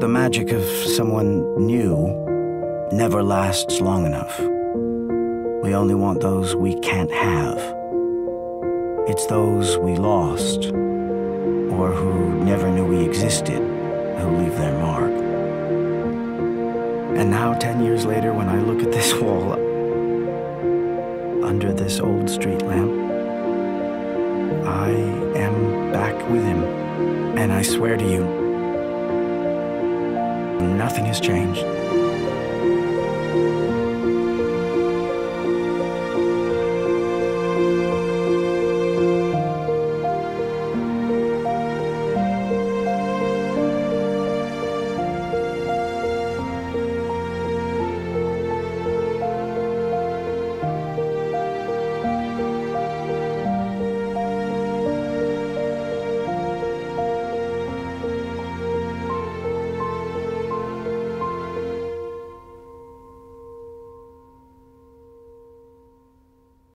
the magic of someone new never lasts long enough. We only want those we can't have. It's those we lost, or who never knew we existed, who leave their mark. And now, 10 years later, when I look at this wall, under this old street lamp, I am back with him. And I swear to you, nothing has changed.